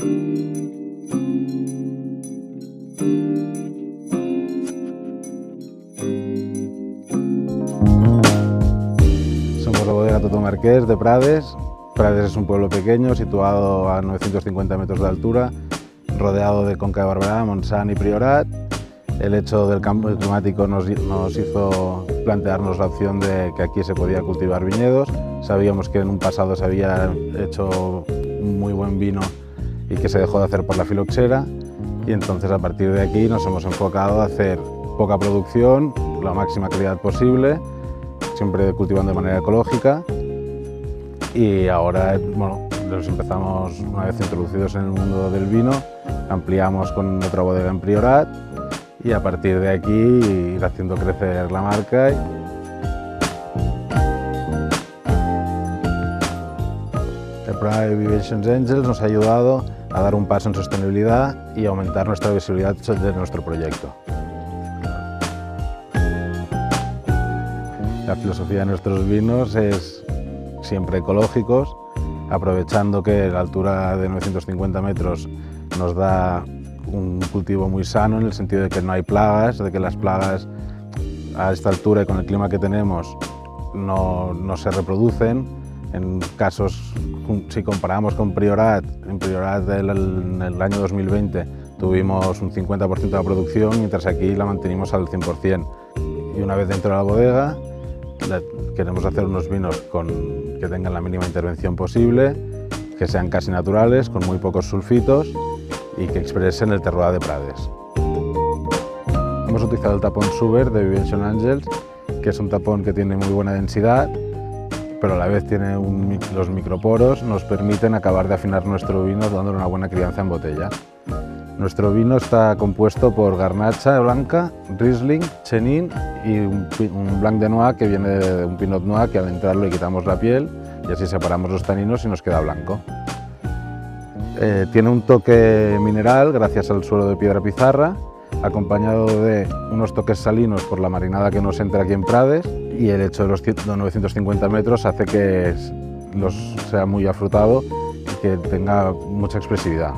Somos la bodega Toto Marqués de Prades. Prades es un pueblo pequeño situado a 950 metros de altura, rodeado de Conca de Barberá, Montsant y Priorat. El hecho del cambio climático nos, nos, hizo plantearnos la opción de que aquí se podía cultivar viñedos. Sabíamos que en un pasado se había hecho muy buen vino y que se dejó de hacer por la filoxera y entonces a partir de aquí nos hemos enfocado a hacer poca producción, la máxima calidad posible, siempre cultivando de manera ecológica y ahora bueno, los empezamos una vez introducidos en el mundo del vino, ampliamos con otra bodega en Priorat y a partir de aquí ir haciendo crecer la marca. El programa de Vivations Angels nos ha ayudado a dar un paso en sostenibilidad y aumentar nuestra visibilidad de nuestro proyecto. La filosofía de nuestros vinos es siempre ecológicos, aprovechando que la altura de 950 metros nos da un cultivo muy sano en el sentido de que no hay plagas, de que las plagas a esta altura y con el clima que tenemos no, no se reproducen. En casos, si comparamos con Priorat, en Priorat del, en el año 2020 tuvimos un 50% de la producción, mientras aquí la mantenimos al 100%. Y una vez dentro de la bodega, queremos hacer unos vinos con, que tengan la mínima intervención posible, que sean casi naturales, con muy pocos sulfitos y que expresen el terroir de Prades. Hemos utilizado el tapón Suber de Vivention Angels, que es un tapón que tiene muy buena densidad, pero a la vez tiene los microporos, nos permiten acabar de afinar nuestro vino dándole una buena crianza en botella. Nuestro vino está compuesto por garnacha blanca, Riesling, Chenin y un, un Blanc de Noir que viene de un Pinot Noir que al entrarlo le quitamos la piel y así separamos los taninos y nos queda blanco. Eh, tiene un toque mineral gracias al suelo de piedra pizarra, acompañado de unos toques salinos por la marinada que nos entra aquí en Prades y el hecho de los 950 metros hace que los sea muy afrutado y que tenga mucha expresividad.